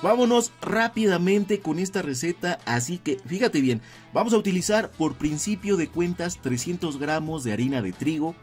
Vámonos rápidamente con esta receta, así que fíjate bien, vamos a utilizar por principio de cuentas 300 gramos de harina de trigo,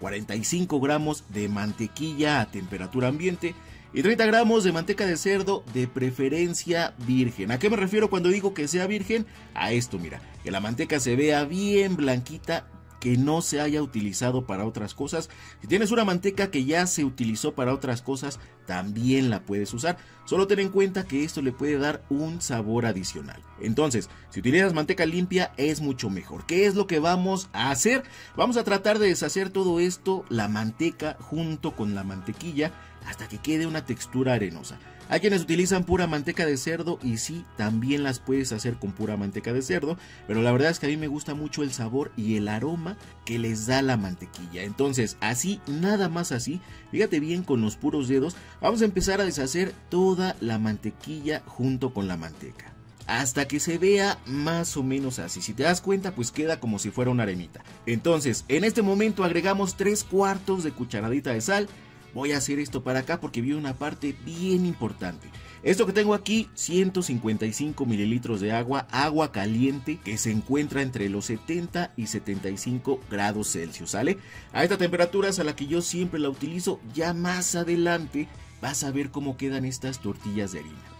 45 gramos de mantequilla a temperatura ambiente y 30 gramos de manteca de cerdo de preferencia virgen. ¿A qué me refiero cuando digo que sea virgen? A esto, mira, que la manteca se vea bien blanquita, que no se haya utilizado para otras cosas. Si tienes una manteca que ya se utilizó para otras cosas, también la puedes usar. Solo ten en cuenta que esto le puede dar un sabor adicional. Entonces, si utilizas manteca limpia es mucho mejor. ¿Qué es lo que vamos a hacer? Vamos a tratar de deshacer todo esto, la manteca junto con la mantequilla, hasta que quede una textura arenosa. Hay quienes utilizan pura manteca de cerdo y sí, también las puedes hacer con pura manteca de cerdo, pero la verdad es que a mí me gusta mucho el sabor y el aroma que les da la mantequilla. Entonces, así, nada más así, fíjate bien con los puros dedos, vamos a empezar a deshacer toda la mantequilla junto con la manteca hasta que se vea más o menos así. Si te das cuenta, pues queda como si fuera una arenita. Entonces, en este momento agregamos 3 cuartos de cucharadita de sal, Voy a hacer esto para acá porque vi una parte bien importante. Esto que tengo aquí, 155 mililitros de agua, agua caliente que se encuentra entre los 70 y 75 grados Celsius, ¿sale? A esta temperatura es a la que yo siempre la utilizo, ya más adelante vas a ver cómo quedan estas tortillas de harina.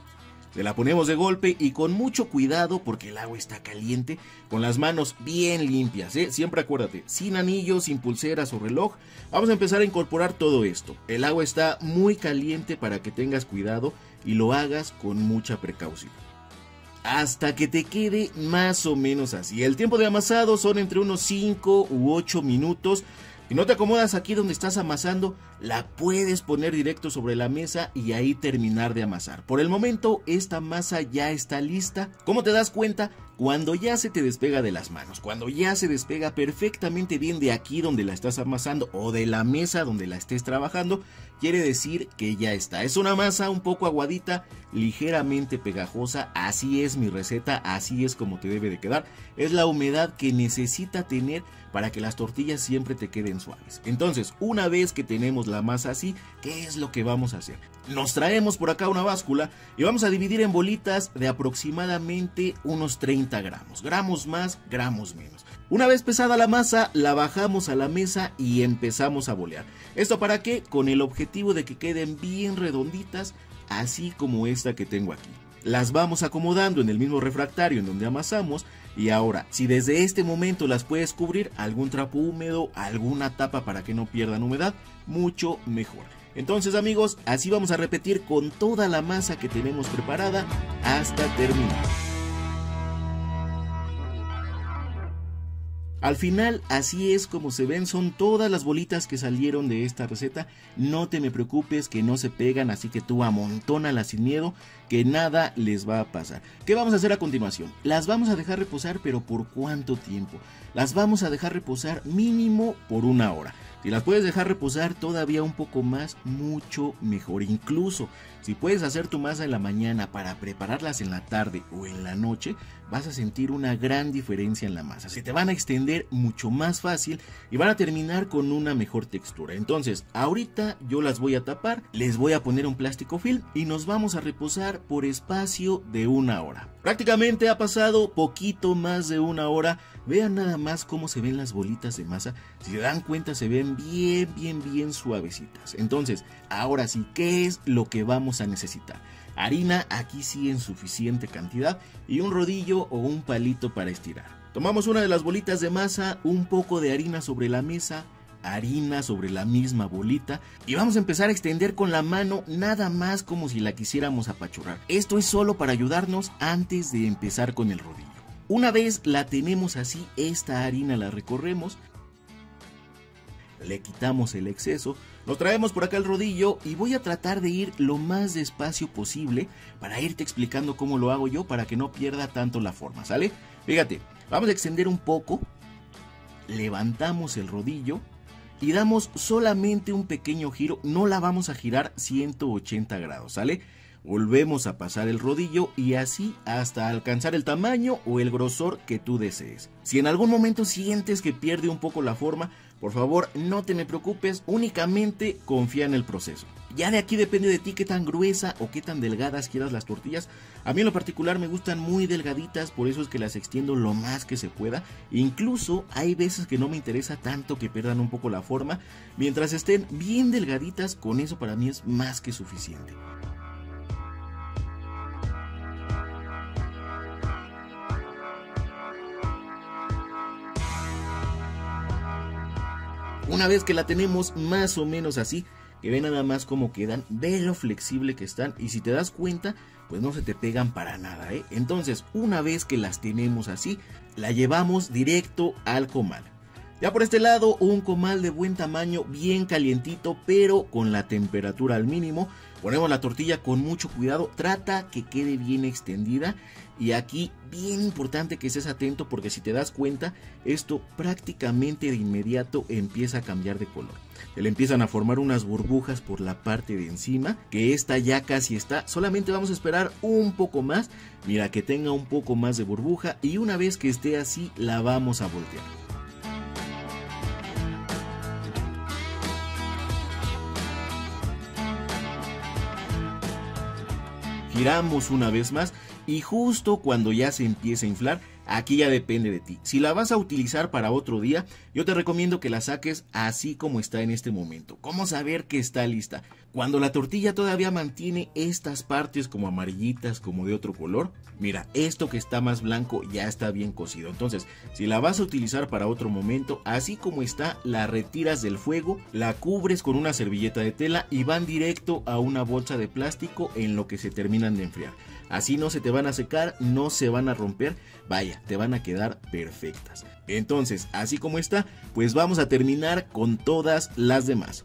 Se la ponemos de golpe y con mucho cuidado porque el agua está caliente, con las manos bien limpias, ¿eh? siempre acuérdate, sin anillos, sin pulseras o reloj. Vamos a empezar a incorporar todo esto. El agua está muy caliente para que tengas cuidado y lo hagas con mucha precaución. Hasta que te quede más o menos así. El tiempo de amasado son entre unos 5 u 8 minutos. Si no te acomodas aquí donde estás amasando, la puedes poner directo sobre la mesa y ahí terminar de amasar. Por el momento, esta masa ya está lista. ¿Cómo te das cuenta? Cuando ya se te despega de las manos, cuando ya se despega perfectamente bien de aquí donde la estás amasando o de la mesa donde la estés trabajando, quiere decir que ya está. Es una masa un poco aguadita, ligeramente pegajosa, así es mi receta, así es como te debe de quedar. Es la humedad que necesita tener para que las tortillas siempre te queden suaves. Entonces, una vez que tenemos la masa así, ¿qué es lo que vamos a hacer? Nos traemos por acá una báscula y vamos a dividir en bolitas de aproximadamente unos 30 gramos. Gramos más, gramos menos. Una vez pesada la masa, la bajamos a la mesa y empezamos a bolear. ¿Esto para qué? Con el objetivo de que queden bien redonditas, así como esta que tengo aquí. Las vamos acomodando en el mismo refractario en donde amasamos y ahora, si desde este momento las puedes cubrir, algún trapo húmedo, alguna tapa para que no pierdan humedad, mucho mejor. Entonces amigos, así vamos a repetir con toda la masa que tenemos preparada hasta terminar. Al final, así es como se ven, son todas las bolitas que salieron de esta receta. No te me preocupes que no se pegan, así que tú amontónalas sin miedo, que nada les va a pasar. ¿Qué vamos a hacer a continuación? Las vamos a dejar reposar, pero ¿por cuánto tiempo? Las vamos a dejar reposar mínimo por una hora. Si las puedes dejar reposar todavía un poco más, mucho mejor. Incluso si puedes hacer tu masa en la mañana para prepararlas en la tarde o en la noche, vas a sentir una gran diferencia en la masa. Se te van a extender mucho más fácil y van a terminar con una mejor textura. Entonces, ahorita yo las voy a tapar, les voy a poner un plástico film y nos vamos a reposar por espacio de una hora. Prácticamente ha pasado poquito más de una hora. Vean nada más cómo se ven las bolitas de masa. Si se dan cuenta se ven bien, bien, bien suavecitas. Entonces, ahora sí, ¿qué es lo que vamos a necesitar? Harina aquí sí en suficiente cantidad y un rodillo o un palito para estirar. Tomamos una de las bolitas de masa, un poco de harina sobre la mesa, harina sobre la misma bolita y vamos a empezar a extender con la mano nada más como si la quisiéramos apachurrar. Esto es solo para ayudarnos antes de empezar con el rodillo. Una vez la tenemos así, esta harina la recorremos, le quitamos el exceso, nos traemos por acá el rodillo y voy a tratar de ir lo más despacio posible para irte explicando cómo lo hago yo para que no pierda tanto la forma, ¿sale? Fíjate, vamos a extender un poco, levantamos el rodillo y damos solamente un pequeño giro, no la vamos a girar 180 grados, ¿sale? Volvemos a pasar el rodillo y así hasta alcanzar el tamaño o el grosor que tú desees. Si en algún momento sientes que pierde un poco la forma, por favor no te me preocupes, únicamente confía en el proceso. Ya de aquí depende de ti qué tan gruesa o qué tan delgadas quieras las tortillas. A mí en lo particular me gustan muy delgaditas, por eso es que las extiendo lo más que se pueda. Incluso hay veces que no me interesa tanto que pierdan un poco la forma. Mientras estén bien delgaditas, con eso para mí es más que suficiente. Una vez que la tenemos más o menos así, que ve nada más cómo quedan, ve lo flexible que están y si te das cuenta, pues no se te pegan para nada, ¿eh? Entonces, una vez que las tenemos así, la llevamos directo al comal. Ya por este lado, un comal de buen tamaño, bien calientito, pero con la temperatura al mínimo. Ponemos la tortilla con mucho cuidado, trata que quede bien extendida y aquí bien importante que estés atento porque si te das cuenta, esto prácticamente de inmediato empieza a cambiar de color. Se le empiezan a formar unas burbujas por la parte de encima, que esta ya casi está, solamente vamos a esperar un poco más, mira que tenga un poco más de burbuja y una vez que esté así la vamos a voltear. Giramos una vez más y justo cuando ya se empieza a inflar, aquí ya depende de ti. Si la vas a utilizar para otro día, yo te recomiendo que la saques así como está en este momento. ¿Cómo saber que está lista? Cuando la tortilla todavía mantiene estas partes como amarillitas, como de otro color, mira, esto que está más blanco ya está bien cocido. Entonces, si la vas a utilizar para otro momento, así como está, la retiras del fuego, la cubres con una servilleta de tela y van directo a una bolsa de plástico en lo que se terminan de enfriar. Así no se te van a secar, no se van a romper, vaya, te van a quedar perfectas. Entonces, así como está, pues vamos a terminar con todas las demás.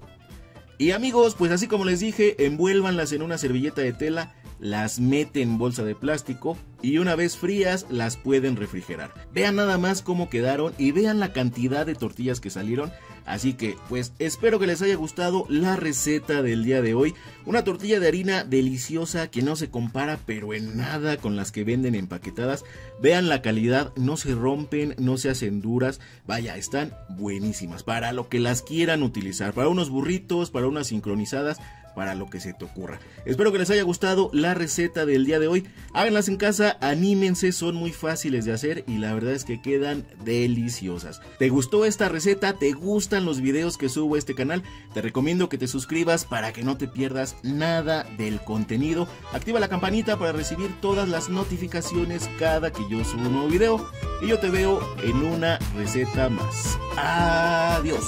Y amigos, pues así como les dije, envuélvanlas en una servilleta de tela, las meten en bolsa de plástico y una vez frías las pueden refrigerar. Vean nada más cómo quedaron y vean la cantidad de tortillas que salieron. Así que pues espero que les haya gustado la receta del día de hoy. Una tortilla de harina deliciosa que no se compara pero en nada con las que venden empaquetadas. Vean la calidad, no se rompen, no se hacen duras. Vaya, están buenísimas para lo que las quieran utilizar. Para unos burritos, para unas sincronizadas para lo que se te ocurra. Espero que les haya gustado la receta del día de hoy. Háganlas en casa, anímense, son muy fáciles de hacer y la verdad es que quedan deliciosas. ¿Te gustó esta receta? ¿Te gustan los videos que subo a este canal? Te recomiendo que te suscribas para que no te pierdas nada del contenido. Activa la campanita para recibir todas las notificaciones cada que yo subo un nuevo video. Y yo te veo en una receta más. Adiós.